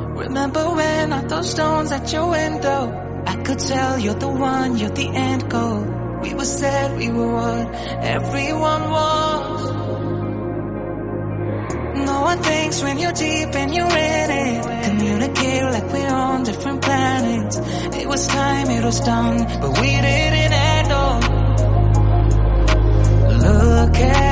Remember when I threw stones at your window? I could tell you're the one, you're the end goal. We were said we were what everyone was. No one thinks when you're deep and you're in it. Communicate like we're on different planets. It was time, it was done, but we didn't end all. Look at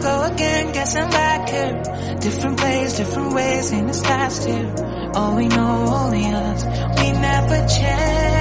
go, again, guess I'm back here. Different ways, different ways, in this past year. All we know, only us, we never change.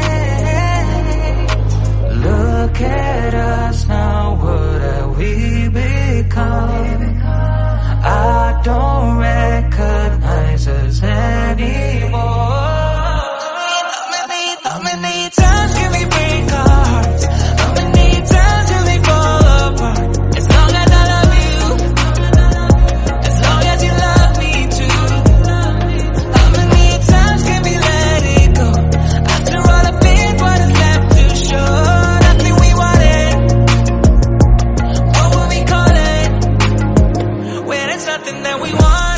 nothing that we want.